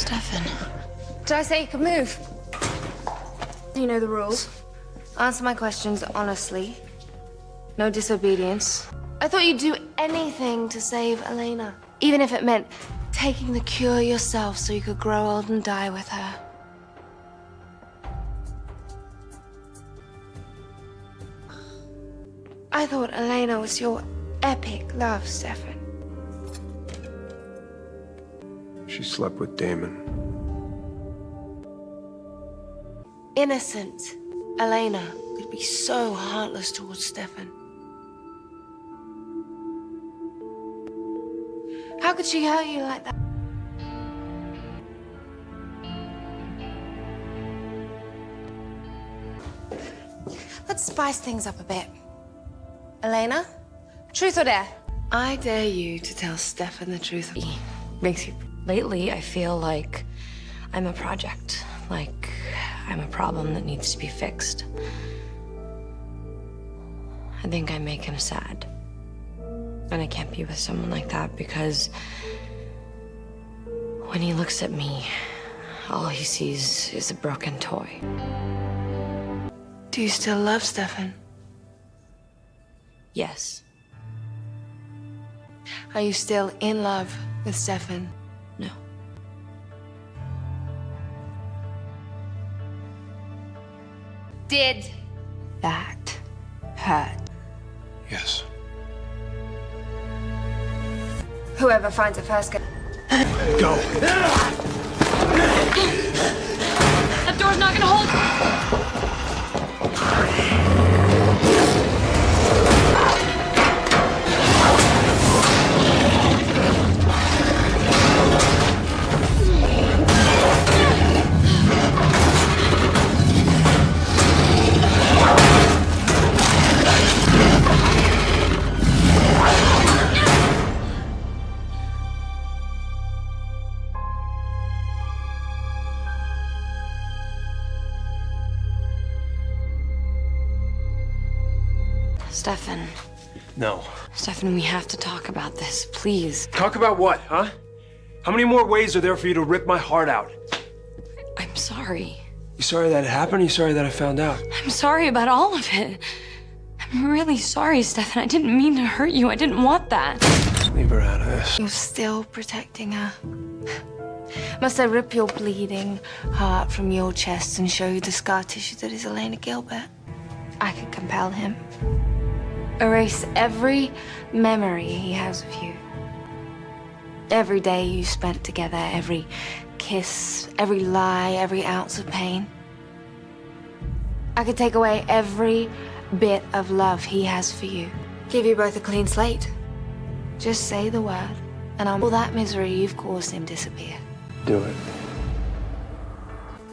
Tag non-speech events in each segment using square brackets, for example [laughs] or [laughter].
Stefan. Did I say you could move? You know the rules. Answer my questions honestly. No disobedience. I thought you'd do anything to save Elena. Even if it meant taking the cure yourself so you could grow old and die with her. I thought Elena was your epic love, Stefan. She slept with Damon. Innocent Elena could be so heartless towards Stefan. How could she hurt you like that? Let's spice things up a bit. Elena, truth or dare? I dare you to tell Stefan the truth. Makes you. Lately, I feel like I'm a project. Like I'm a problem that needs to be fixed. I think I make him sad. And I can't be with someone like that because when he looks at me, all he sees is a broken toy. Do you still love Stefan? Yes. Are you still in love with Stefan? Did that hurt? Yes. Whoever finds it first go. Go. That door's not gonna hold. No. Stefan, we have to talk about this, please. Talk about what, huh? How many more ways are there for you to rip my heart out? I'm sorry. You sorry that it happened? Or you sorry that I found out? I'm sorry about all of it. I'm really sorry, Stefan. I didn't mean to hurt you. I didn't want that. Leave her out of this. You're still protecting her. Must I rip your bleeding heart from your chest and show you the scar tissue that is Elena Gilbert? I could compel him. Erase every memory he has of you. Every day you spent together, every kiss, every lie, every ounce of pain. I could take away every bit of love he has for you. Give you both a clean slate. Just say the word, and all that misery you've caused him disappear. Do it.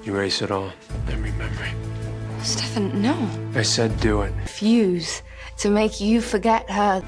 Erase it all. Every memory. Stefan, no. I said do it. Fuse to make you forget her.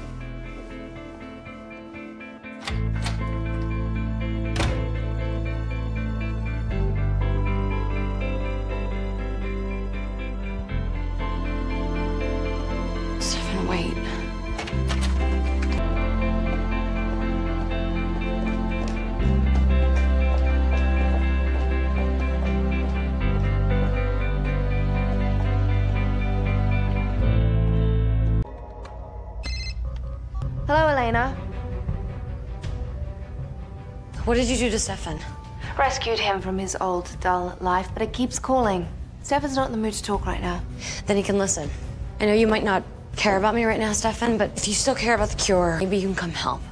Did you do to Stefan? Rescued him from his old, dull life, but it keeps calling. Stefan's not in the mood to talk right now. Then he can listen. I know you might not care about me right now, Stefan, but if you still care about the cure, maybe you can come help.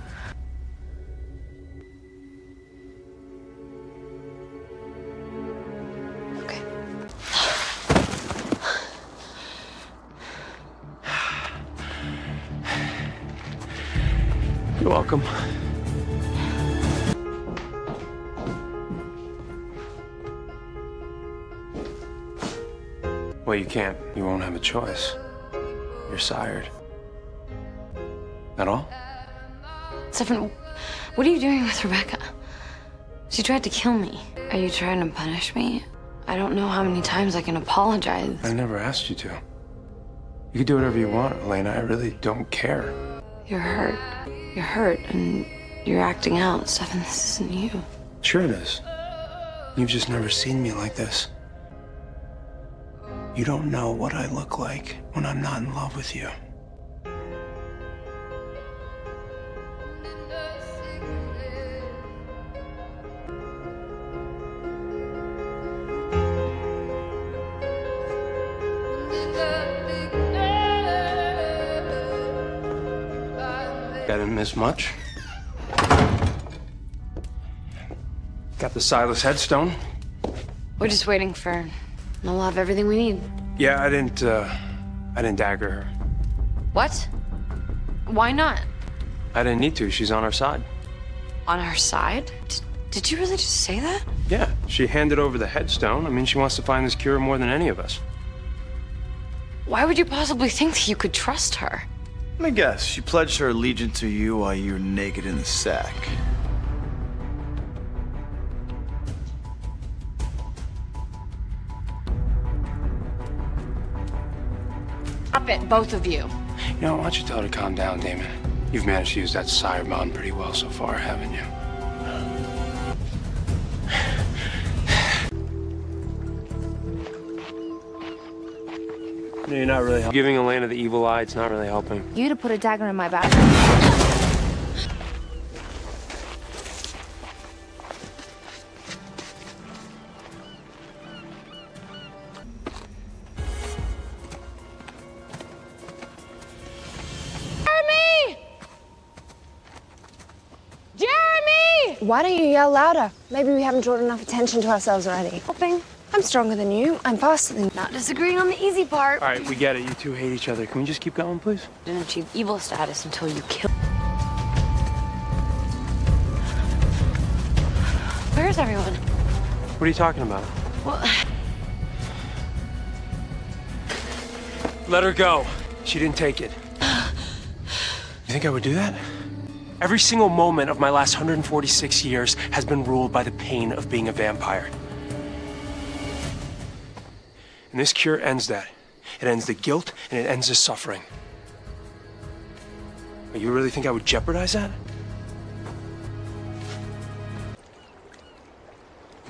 Can't. You won't have a choice. You're sired. That all? Stefan, what are you doing with Rebekah? She tried to kill me. Are you trying to punish me? I don't know how many times I can apologize. I never asked you to. You can do whatever you want, Elena. I really don't care. You're hurt. You're hurt, and you're acting out. Stefan, this isn't you. Sure it is. You've just never seen me like this. You don't know what I look like when I'm not in love with you. I didn't miss much. Got the Silas headstone. We're just waiting for We'll have everything we need. Yeah, I didn't, uh, I didn't dagger her. What? Why not? I didn't need to. She's on our side. On our side? Did, did you really just say that? Yeah, she handed over the headstone. I mean, she wants to find this cure more than any of us. Why would you possibly think that you could trust her? Let me guess. She pledged her allegiance to you while you were naked in the sack. Stop it, both of you. You know, why don't you tell her to calm down, Damon? You've managed to use that sire bond pretty well so far, haven't you? No, you're not really helping. giving Elena the evil eye. It's not really helping. You'd have put a dagger in my back. Why don't you yell louder? Maybe we haven't drawn enough attention to ourselves already. Hoping. I'm stronger than you. I'm faster than you. Not disagreeing on the easy part. All right, we get it. You two hate each other. Can we just keep going, please? Didn't achieve evil status until you kill. Where's everyone? What are you talking about? Well, Let her go. She didn't take it. You think I would do that? Every single moment of my last 146 years has been ruled by the pain of being a vampire. And this cure ends that. It ends the guilt and it ends the suffering. But You really think I would jeopardize that?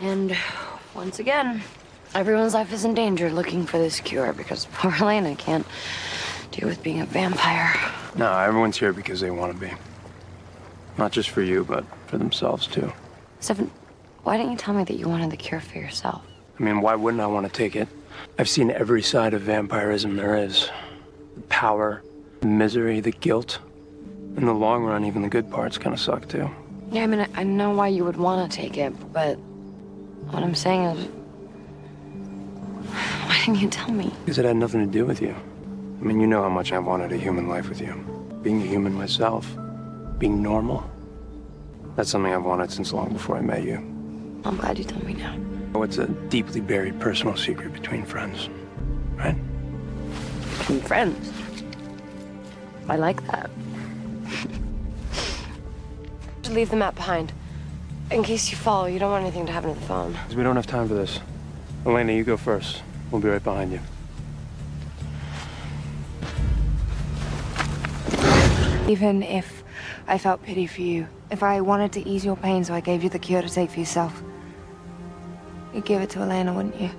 and once again, everyone's life is in danger looking for this cure because [laughs] poor Elena can't deal with being a vampire. No, everyone's here because they want to be. Not just for you, but for themselves too. Stefan, why didn't you tell me that you wanted the cure for yourself? I mean, why wouldn't I want to take it? I've seen every side of vampirism there is. The power, the misery, the guilt. In the long run, even the good parts kind of suck too. Yeah, I mean, I, I know why you would want to take it, but what I'm saying is, [sighs] why didn't you tell me? Because it had nothing to do with you. I mean, you know how much I wanted a human life with you. Being a human myself, being normal. That's something I've wanted since long before I met you. I'm glad you told me now. Oh, it's a deeply buried personal secret between friends, right? Between friends. I like that. Just Leave the map behind. In case you fall, you don't want anything to happen to the phone. 'Cause we don't have time for this. Elena, you go first. We'll be right behind you. Even if I felt pity for you, if I wanted to ease your pain so I gave you the cure to take for yourself, you'd give it to Elena, wouldn't you?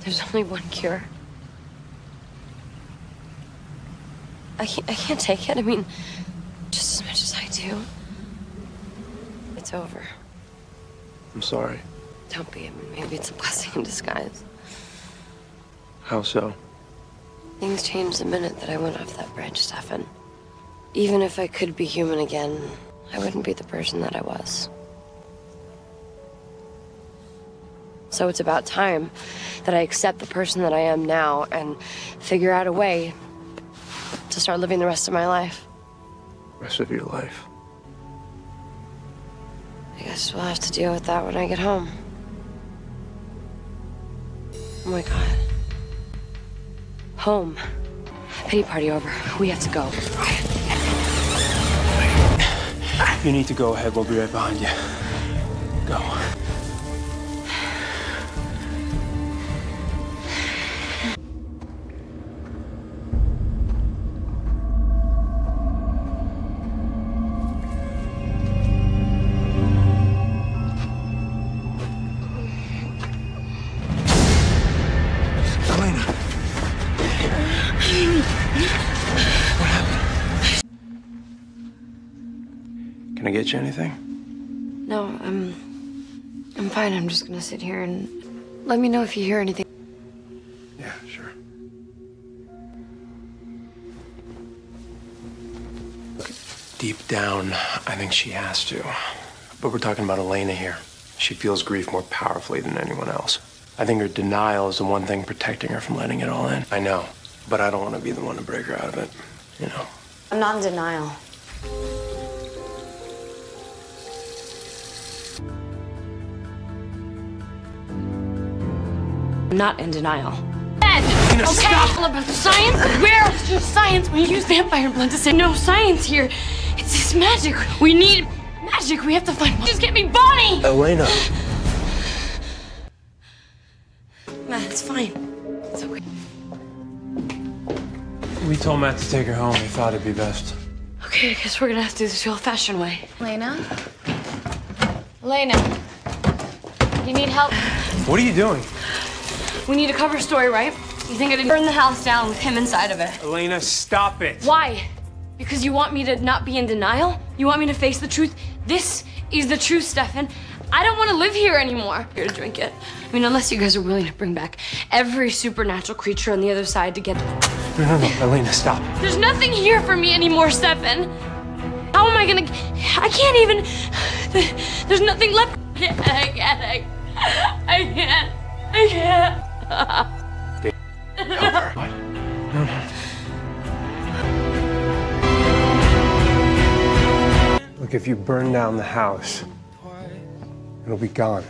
There's only one cure. I can't, I can't take it. I mean, just as much as I do. It's over. I'm sorry. Don't be. Mean, maybe it's a blessing in disguise. How so? Things changed the minute that I went off that bridge, Stefan. Even if I could be human again, I wouldn't be the person that I was. So it's about time that I accept the person that I am now and figure out a way to start living the rest of my life. Rest of your life. I guess we'll have to deal with that when I get home. Oh my god. Home. Pity party over. We have to go. You need to go ahead. We'll be right behind you. Go. Get you anything? No, I'm. I'm fine. I'm just gonna sit here and let me know if you hear anything. Yeah, sure. Deep down, I think she has to. But we're talking about Elena here. She feels grief more powerfully than anyone else. I think her denial is the one thing protecting her from letting it all in. I know, but I don't want to be the one to break her out of it. You know. I'm not in denial. I'm not in denial. Elena, Okay, stop! all about the science. Where is your science? We use vampire blood to say no science here. It's this magic. We need magic. We have to find. Just get me Bonnie. Elena. Matt, it's fine. It's okay. We told Matt to take her home. We thought it'd be best. Okay, I guess we're gonna have to do this the old-fashioned way. Elena? Elena? You need help? What are you doing? We need a cover story, right? You think I didn't burn the house down with him inside of it? Elena, stop it. Why? Because you want me to not be in denial? You want me to face the truth? This is the truth, Stefan. I don't want to live here anymore. Here to drink it. I mean, unless you guys are willing to bring back every supernatural creature on the other side to get. No, no, no. Elena, stop. There's nothing here for me anymore, Stefan. How am I gonna? I can't even. [sighs] There's nothing left. I can't. I can't. I can't. I can't. Look, if you burn down the house, it'll be gone.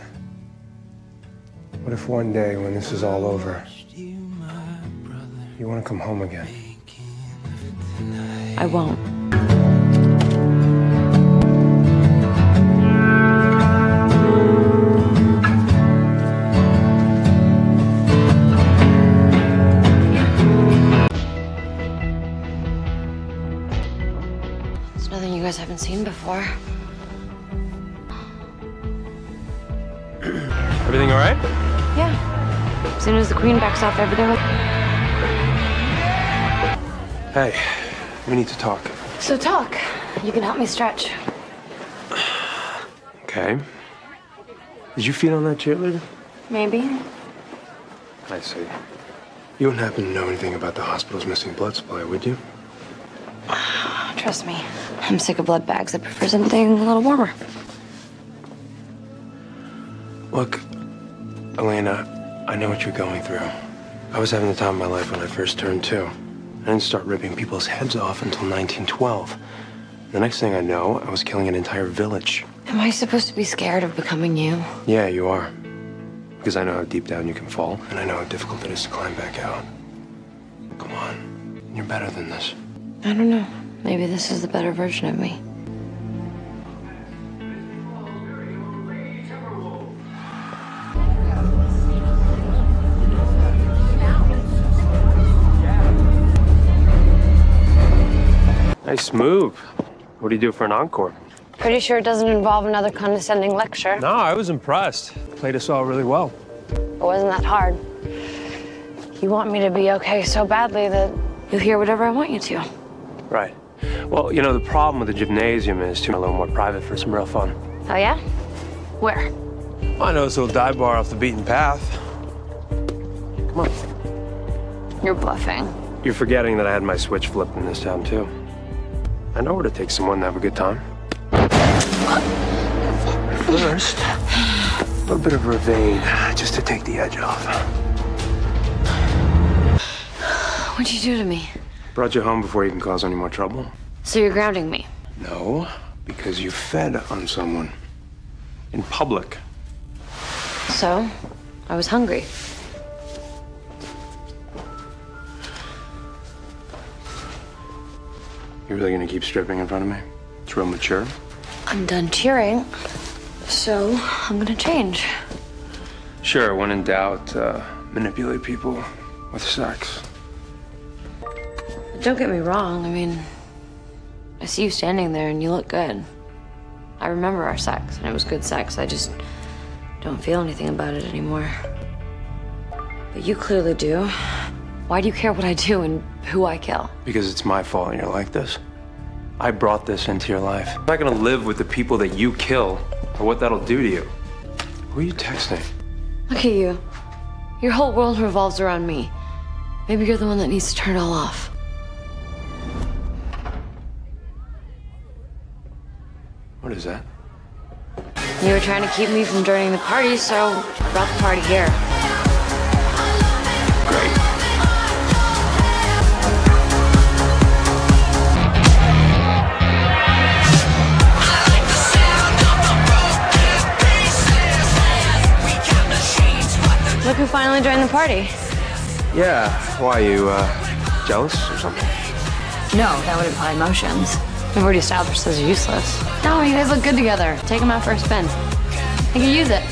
What if one day, when this is all over, you want to come home again? I won't. Guys haven't seen before. Everything all right? Yeah. As soon as the queen backs off, everything will. Hey, we need to talk. So talk. You can help me stretch. Okay. Did you feed on that cheerleader? Maybe. I see. You wouldn't happen to know anything about the hospital's missing blood supply, would you? Trust me. I'm sick of blood bags. I prefer something a little warmer. Look, Elena, I know what you're going through. I was having the time of my life when I first turned two. I didn't start ripping people's heads off until 1912. The next thing I know, I was killing an entire village. Am I supposed to be scared of becoming you? Yeah, you are. Because I know how deep down you can fall, and I know how difficult it is to climb back out. Come on. You're better than this. I don't know. Maybe this is the better version of me. Nice move. What do you do for an encore? Pretty sure it doesn't involve another condescending lecture. No, I was impressed. Played us all really well. It wasn't that hard. You want me to be okay so badly that you'll hear whatever I want you to. Right. Well, you know, the problem with the gymnasium is to a little more private for some real fun. Oh, yeah? Where? I know this little dive bar off the beaten path. Come on. You're bluffing. You're forgetting that I had my switch flipped in this town, too. I know where to take someone to have a good time. First, a little bit of vervain, just to take the edge off. What'd you do to me? Brought you home before you can cause any more trouble? So you're grounding me. No, because you fed on someone. In public. So, I was hungry. You really gonna keep stripping in front of me? It's real mature. I'm done cheering, so I'm gonna change. Sure, when in doubt, uh, manipulate people with sex. Don't get me wrong, I mean, I see you standing there and you look good. I remember our sex, and it was good sex. I just don't feel anything about it anymore. But you clearly do. Why do you care what I do and who I kill? Because it's my fault and you're like this. I brought this into your life. I'm not gonna live with the people that you kill or what that'll do to you. Who are you texting? Look at you. Your whole world revolves around me. Maybe you're the one that needs to turn it all off. What is that? You were trying to keep me from joining the party, so I brought the party here. Great. Look who finally joined the party. Yeah. Why are you uh, jealous or something? No, that would imply emotions. We've already established those are useless. No, you guys look good together. Take them out for a spin. I can use it.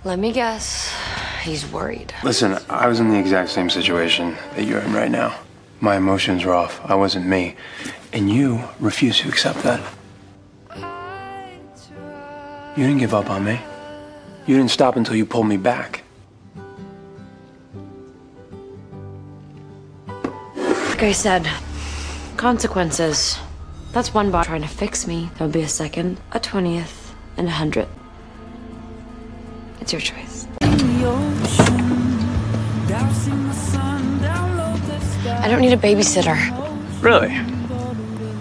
[clears throat] Let me guess. He's worried. Listen, I was in the exact same situation that you're in right now. My emotions were off. I wasn't me. And you refused to accept that. You didn't give up on me. You didn't stop until you pulled me back. Like I said, consequences. That's one bot trying to fix me. There'll be a second, a twentieth, and a hundred. It's your choice. I don't need a babysitter. Really?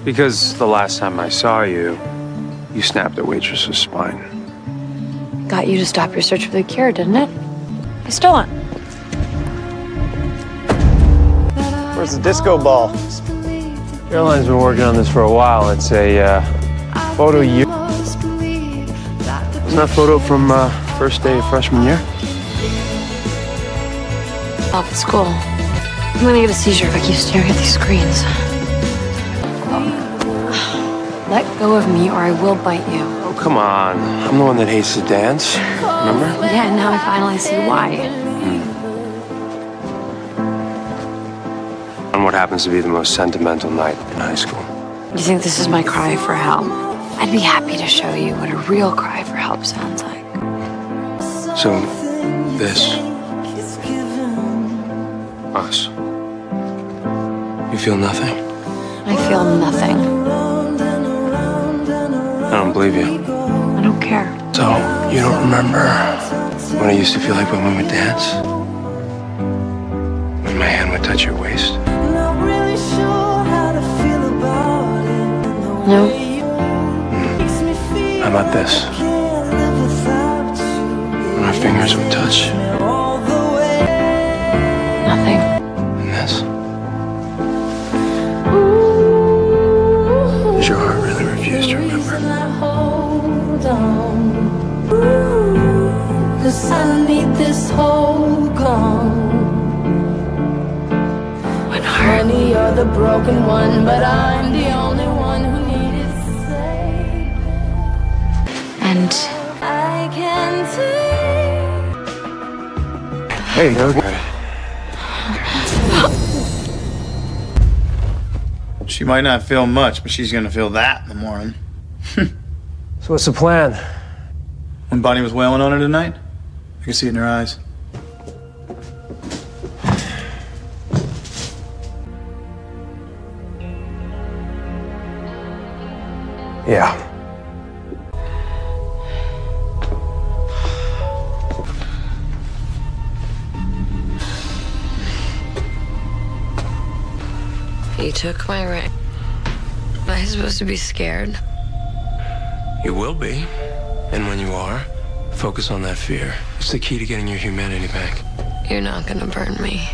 Because the last time I saw you, you snapped a waitress's spine. Got you to stop your search for the cure, didn't it? I stole it. Where's the disco ball? Caroline's been working on this for a while. It's a uh, photo you. Isn't that photo from uh, first day of freshman year? Off at school. I'm gonna get a seizure if I keep staring at these screens. [sighs] Let go of me or I will bite you. Oh, come on. I'm the one that hates to dance. Remember? Yeah, now I finally see why. On what happens to be the most sentimental night in high school. You think this is my cry for help? I'd be happy to show you what a real cry for help sounds like. So, this. Us. You feel nothing? I feel nothing. I don't believe you. I don't care. So, you don't remember what it used to feel like when we would dance? When my hand would touch your waist? No? Hmm. How about this? When our fingers would touch? Nothing. And this? Does your heart really refuse to remember? Cause I need this whole gone. One heart. Honey, you're the broken one, but I'm Hey, okay. She might not feel much, but she's gonna feel that in the morning. [laughs] So what's the plan? When Bonnie was wailing on her tonight, I could see it in her eyes. Yeah. You took my ring. Am I supposed to be scared? You will be. And when you are, focus on that fear. It's the key to getting your humanity back. You're not gonna burn me.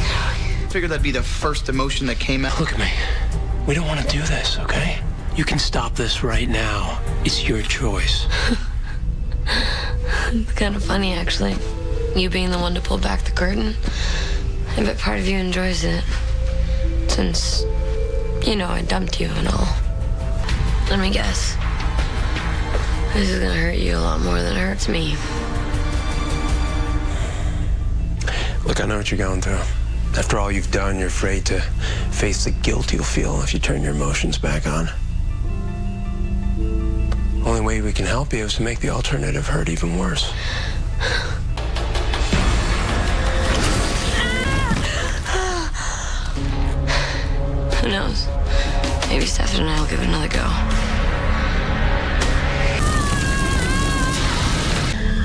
I Figured that'd be the first emotion that came out. Look at me. We don't want to do this, okay? You can stop this right now. It's your choice. [laughs] It's kind of funny, actually. You being the one to pull back the curtain. I bet part of you enjoys it. Since, you know, I dumped you and all. Let me guess. This is gonna hurt you a lot more than it hurts me. Look, I know what you're going through. After all you've done, you're afraid to face the guilt you'll feel if you turn your emotions back on. The only way we can help you is to make the alternative hurt even worse. Who knows? Maybe Stefan and I will give it another go.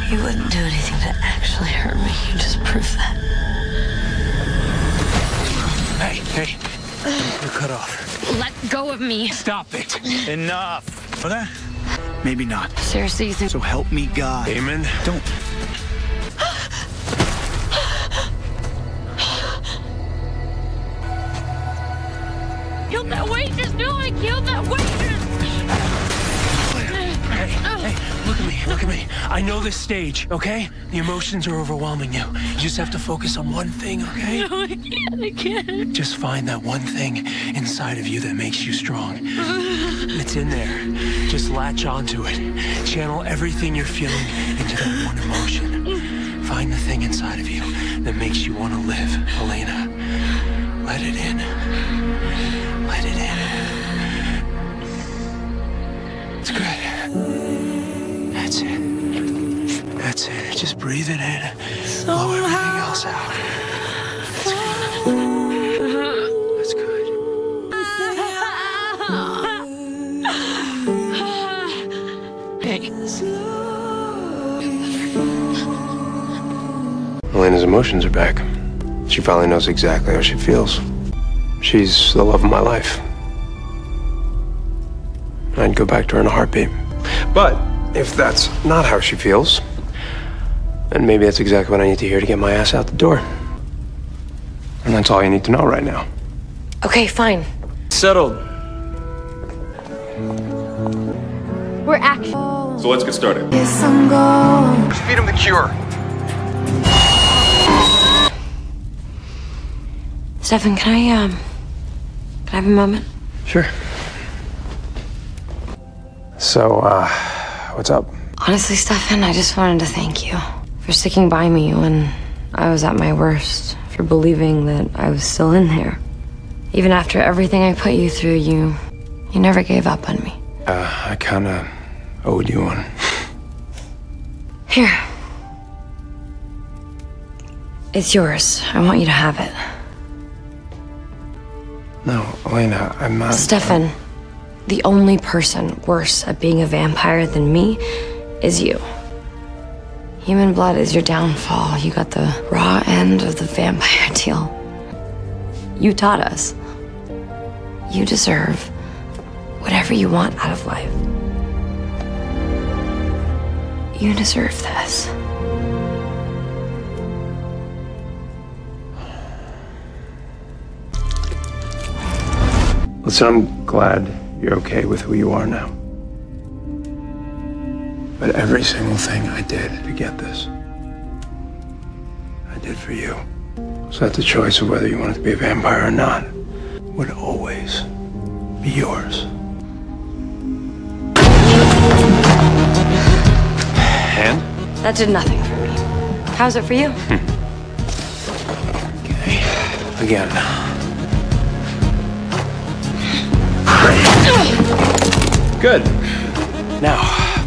You wouldn't do anything to actually hurt me. You just prove that. Hey, hey. You're cut off. Let go of me. Stop it. Enough. For that? Maybe not. Seriously, you think So help me God. Amen. Don't. Look at me, at me. I know this stage, okay? The emotions are overwhelming you. You just have to focus on one thing, okay? No, I can't. I can't. Just find that one thing inside of you that makes you strong. It's in there. Just latch onto it. Channel everything you're feeling into that one emotion. Find the thing inside of you that makes you want to live, Elena. Let it in. Let it in. It's good. That's it. That's it. Just breathe it in. Blow everything else out. That's good. That's good. Elena's emotions are back. She finally knows exactly how she feels. She's the love of my life. I'd go back to her in a heartbeat. But if that's not how she feels, then maybe that's exactly what I need to hear to get my ass out the door. And that's all you need to know right now. Okay, fine. Settled. We're actually. So let's get started. Feed him the cure. Stefan, can I um, can I have a moment? Sure. So, uh, what's up? Honestly, Stefan, I just wanted to thank you for sticking by me when I was at my worst, for believing that I was still in there. Even after everything I put you through, you you never gave up on me. Uh, I kinda owed you one. [laughs] Here. It's yours. I want you to have it. No, Elena, I'm not. Stefan, the only person worse at being a vampire than me is you. Human blood is your downfall. You got the raw end of the vampire [laughs] deal. You taught us. You deserve whatever you want out of life. You deserve this. Listen, I'm glad you're okay with who you are now. But every single thing I did to get this, I did for you. So that the choice of whether you wanted to be a vampire or not would always be yours. And? That did nothing for me. How's it for you? Hmm. Okay. Again. Good. Now,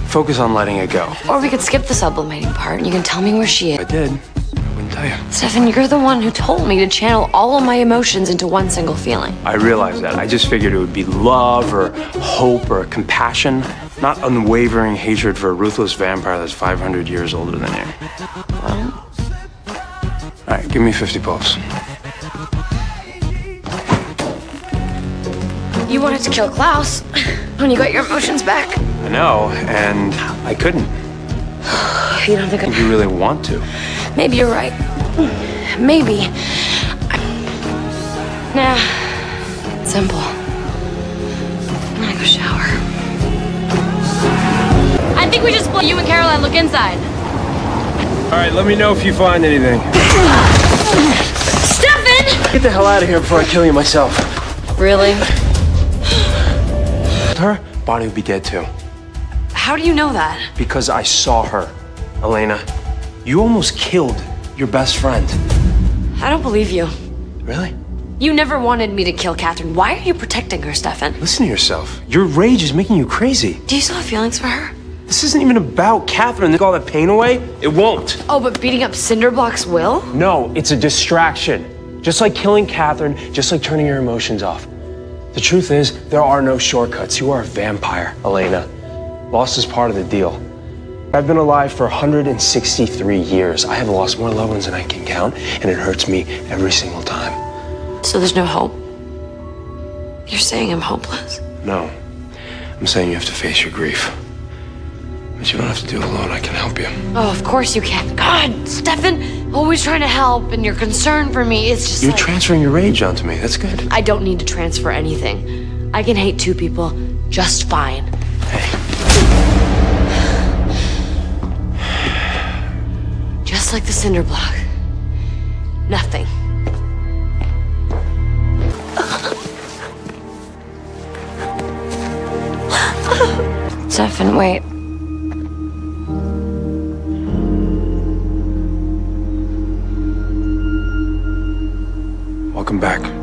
focus on letting it go. Or we could skip the sublimating part and you can tell me where she is. I did. I wouldn't tell you. Stefan, you're the one who told me to channel all of my emotions into one single feeling. I realize that. I just figured it would be love or hope or compassion, not unwavering hatred for a ruthless vampire that's 500 years older than you. All right, give me 50 pulse. You wanted to kill Klaus [laughs] when you got your emotions back. I know, and I couldn't. [sighs] You don't think I... You really want to. Maybe you're right. Maybe. I... Nah. Simple. I'm gonna go shower. I think we just split you and Caroline look inside. All right, let me know if you find anything. Stefan! Get the hell out of here before I kill you myself. Really? Her body would be dead too. How do you know that? Because I saw her. Elena, you almost killed your best friend. I don't believe you. Really? You never wanted me to kill Katherine. Why are you protecting her, Stefan? Listen to yourself. Your rage is making you crazy. Do you still have feelings for her? This isn't even about Katherine. Take all that pain away? It won't. Oh, but beating up Cinderblocks will? No, it's a distraction. Just like killing Katherine, just like turning your emotions off. The truth is, there are no shortcuts. You are a vampire, Elena. Loss is part of the deal. I've been alive for 163 years. I have lost more loved ones than I can count, and it hurts me every single time. So there's no hope? You're saying I'm hopeless? No, I'm saying you have to face your grief. But you don't have to do it alone. I can help you. Oh, of course you can. God, Stefan, always trying to help, and your concern for me is just You're like... transferring your rage onto me. That's good. I don't need to transfer anything. I can hate two people just fine. Hey, Just like the cinder block. Nothing. Stefan, wait. Back.